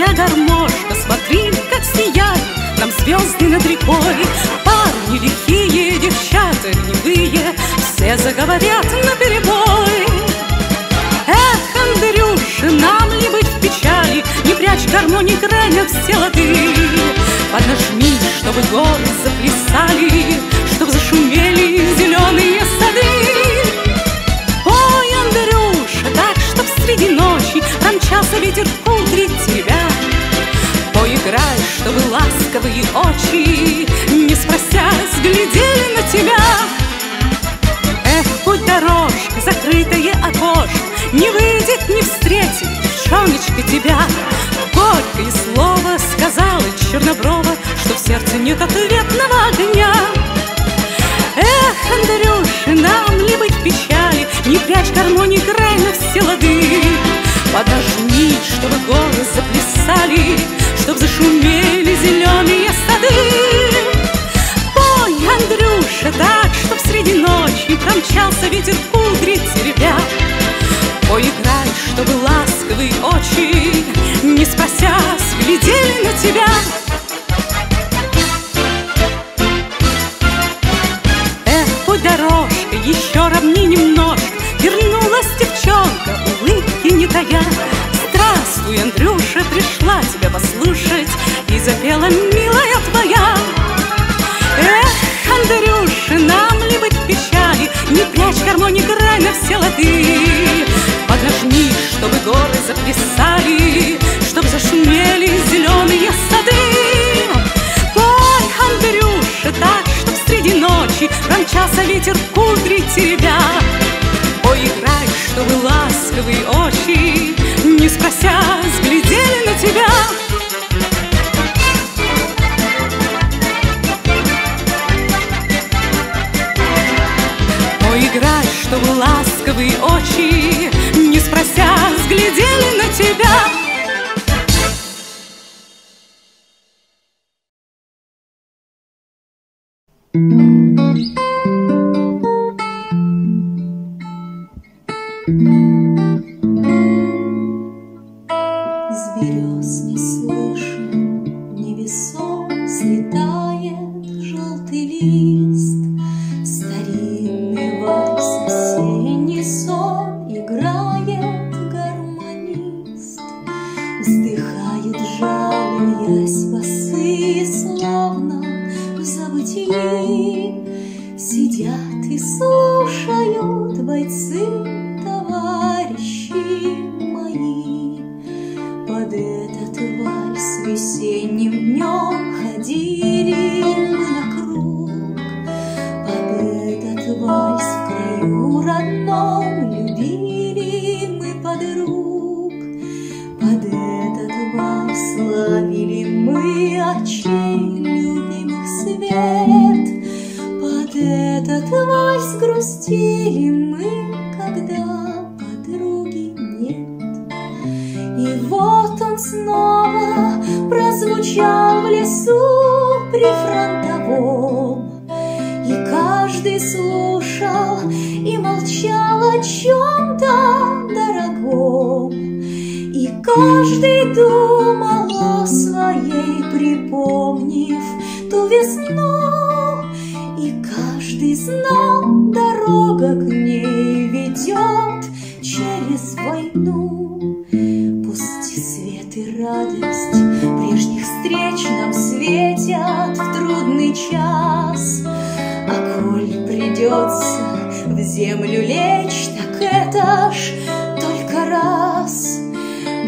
моя гармошка, смотри, как сияют нам звезды над рекой. Парни лихие, девчата гневые, все заговорят на перебой. Эх, Андрюша, нам ли быть в печали, не прячь гармоник граня все лады. Поднажми, чтобы горы заплясали, чтоб зашумели зеленые сады. Пой, Андрюша, так, чтоб среди ночи промчался ветер кудри тебя. Поиграй, чтобы ласковые очи, не спросясь, глядели на тебя. Эх, путь дорожка, закрытое окошко, Не выйдет, не встретит девчоночка тебя. Горькое слово сказала Черноброва, Что в сердце нет ответного огня. Эх, Андрюша, нам ли быть печали, Не прячь гармоник рай на все лады. Подожми, чтобы горы заплясали, Чтоб зашумели зеленые сады. Пой, Андрюша, так, чтоб среди ночи Промчался ветер кудри теребя. Поиграй, чтобы ласковые очи, Не спросясь, глядели на тебя. Запела милая твоя. Эх, Андрюша, нам ли быть печали, Не прячь гармоник рай на все лады. Подожми, чтобы горы заплясали, Чтоб зашумели зеленые сады. Пой, Андрюша, так, чтоб среди ночи Промчался ветер кудри теребя. Ласковые очи, Не спросясь, глядели на тебя. С Сидят и слушают бойцы, этот вальс грустили мы, когда подруги нет. И вот он снова прозвучал в лесу прифронтовом, И каждый слушал и молчал о чем-то дорогом, И каждый думал о своей, припомнив ту весну, знал, дорога к ней ведет через войну. Пусть и свет и радость прежних встреч нам светят в трудный час, А коль придется в землю лечь, так это ж только раз.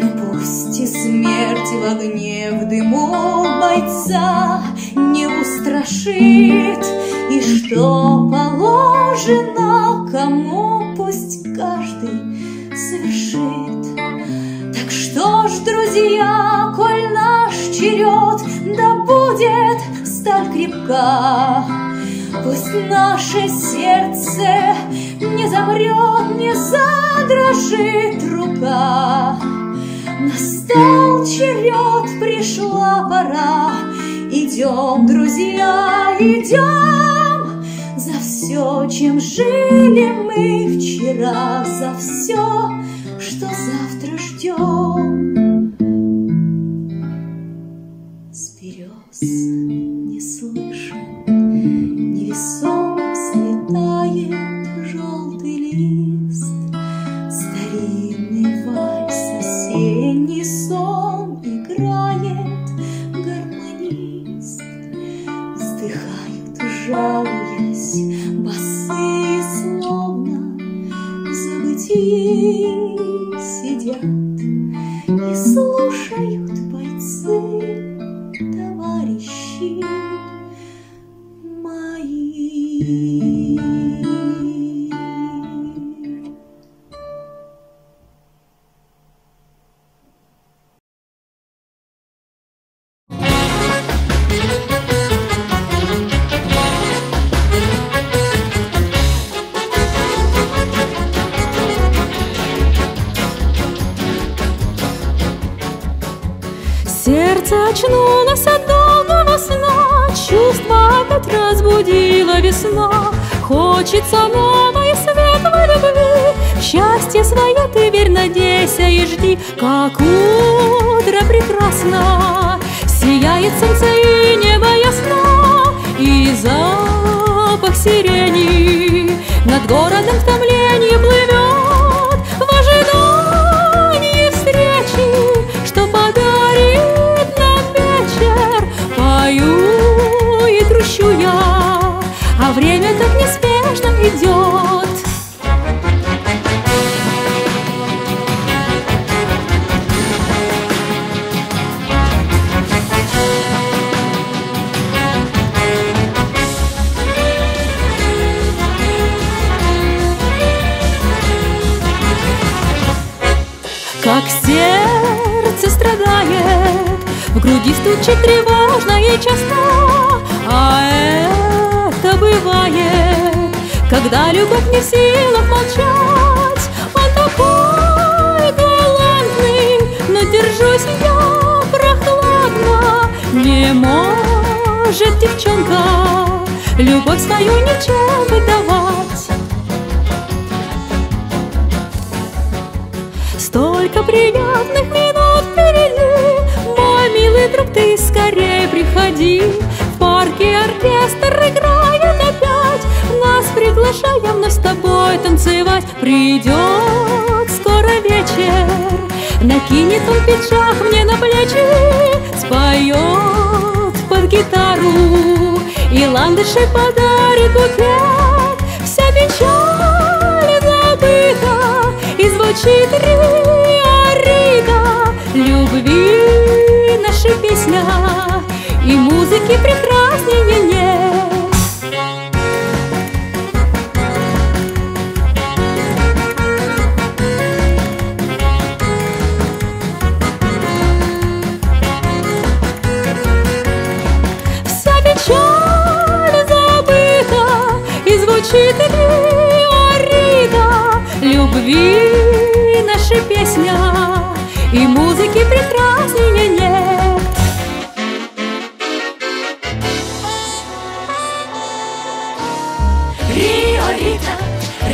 Но пусть и смерть в огне, в дыму бойца не устрашит, что положено кому, пусть каждый совершит. Так что ж, друзья, коль наш черед, да будет сталь крепка, Пусть наше сердце не замрет, не задрожит рука. Настал черед, пришла пора, Идем, друзья, идем все, чем жили мы вчера, За все, что завтра ждем. Bye. Сердце очнулось от долгого сна, Чувства опять разбудила весна. Хочется новой светлой любви, Счастье свое ты верь, надейся и жди, Как утро прекрасно, Сияет солнце и небо ясно, И запах сирени. Над городом в томлении плывет груди стучит тревожно и часто, а это бывает, когда любовь не в силах молчать. Он такой галантный, но держусь я прохладно, не может девчонка любовь свою ничем выдавать. Столько приятных минут впереди танцевать Придет скоро вечер. Накинет он пиджак мне на плечи Споет под гитару. И ландыши подарит букет Вся печаль забыта. И звучит риорита Любви наша песня. И музыки прекраснее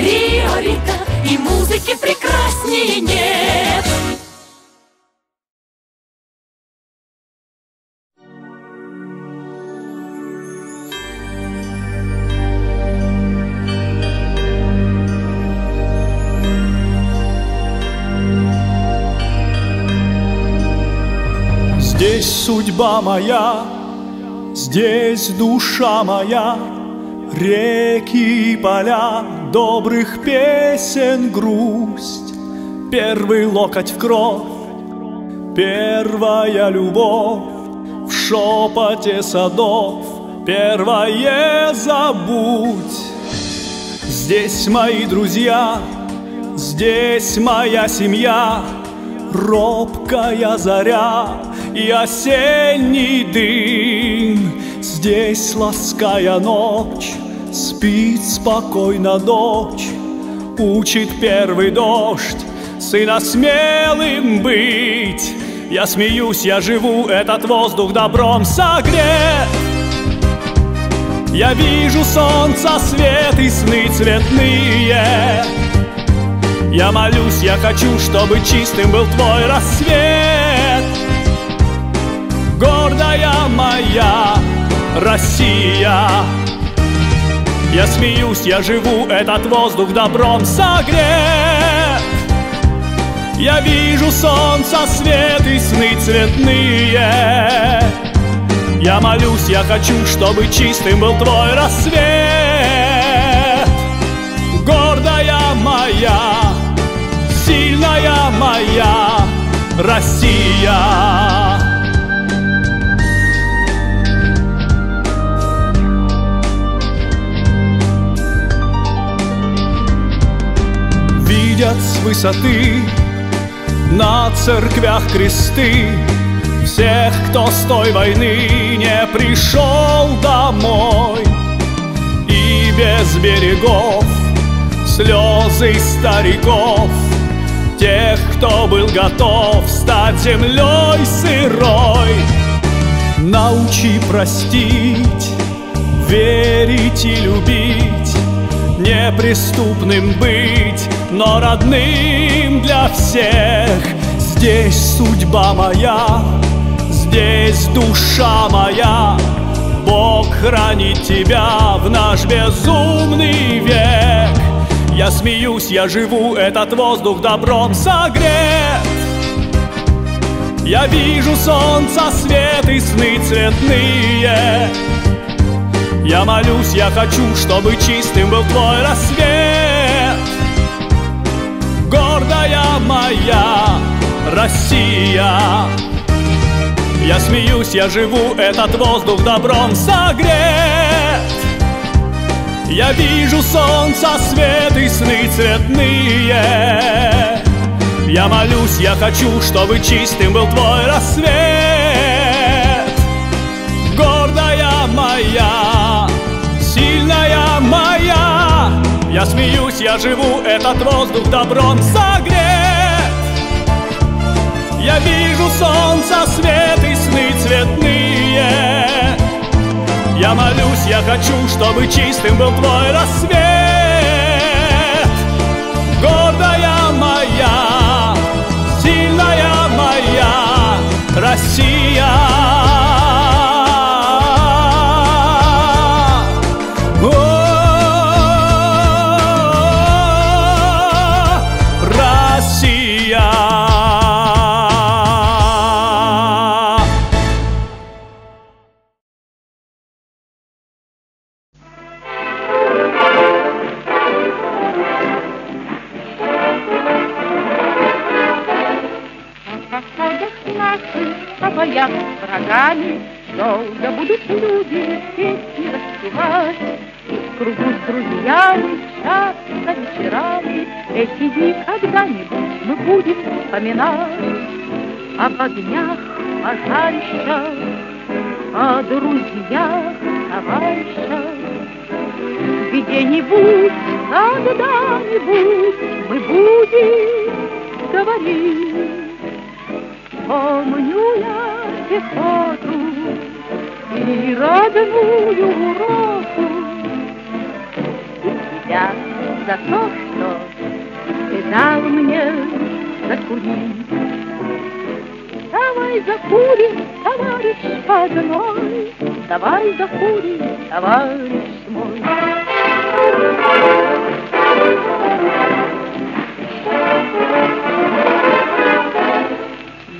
Рио Рита, и музыки прекраснее нет. Здесь судьба моя, здесь душа моя, Реки и поля, добрых песен грусть, Первый локоть в кровь, первая любовь, В шепоте садов, первое забудь. Здесь мои друзья, здесь моя семья, Робкая заря и осенний дым. Здесь лаская ночь, спит спокойно дочь, Учит первый дождь сына смелым быть. Я смеюсь, я живу, этот воздух добром согрет. Я вижу солнца свет и сны цветные. Я молюсь, я хочу, чтобы чистым был твой рассвет. Гордая моя Россия, я смеюсь, я живу, этот воздух добром согрет. Я вижу солнца свет и сны цветные. Я молюсь, я хочу, чтобы чистым был твой рассвет. Гордая моя, сильная моя, Россия. Видят с высоты на церквях кресты Всех, кто с той войны не пришел домой. И без берегов слезы стариков. Тех, кто был готов стать землей сырой Научи простить, верить и любить Неприступным быть, но родным для всех. Здесь судьба моя, здесь душа моя. Бог хранит тебя в наш безумный век. Я смеюсь, я живу, этот воздух добром согрет. Я вижу солнца свет и сны цветные Я молюсь, я хочу, чтобы чистым был твой рассвет. Гордая моя Россия. Я смеюсь, я живу, этот воздух добром согрет. Я вижу солнца свет и сны цветные. Я молюсь, я хочу, чтобы чистым был твой рассвет. Гордая моя, Я смеюсь, я живу, этот воздух добром согрет. Я вижу солнца свет и сны цветные. Я молюсь, я хочу, чтобы чистым был твой рассвет. Гордая моя, сильная моя Россия вспоминать Об огнях, пожарищах, о друзьях, товарищах. Где-нибудь, когда-нибудь мы будем говорить. Помню я пехоту и родную уроку. И тебя за то, что ты дал мне закурить. Давай закурим, товарищ родной, Давай закурим, товарищ мой.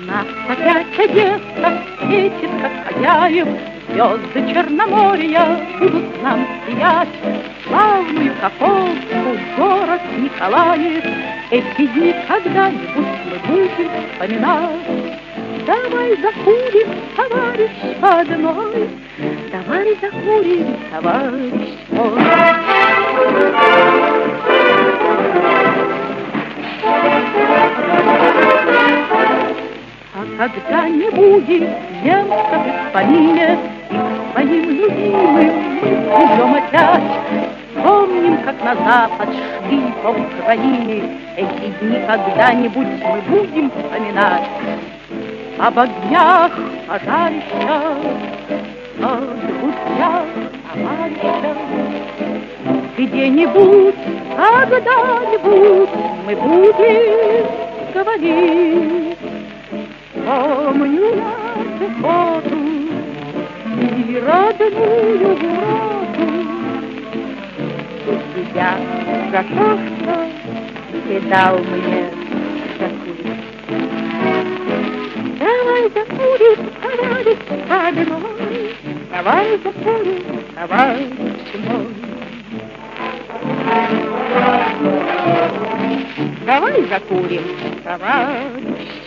Нас опять Одесса светит, как хозяев, Звезды Черноморья будут нам сиять. Славную Каховку, город Николаев, Эти дни когда-нибудь мы будем вспоминать. Давай закурим, товарищ родной, Давай закурим, товарищ мой. А когда не будет немцев в помине, И своим любимым мы идем опять, Помним, как на запад шли по Украине, Эти дни когда-нибудь мы будем вспоминать. Об огнях, пожарищах, о друзьях, товарищах. Где-нибудь, когда-нибудь мы будем говорить. Помню я пехоту и родную уроку. Тебя за то, что ты дал мне закурить. Давай закурим, товарищ родной, Давай закурим, товарищ мой. Давай закурим, товарищ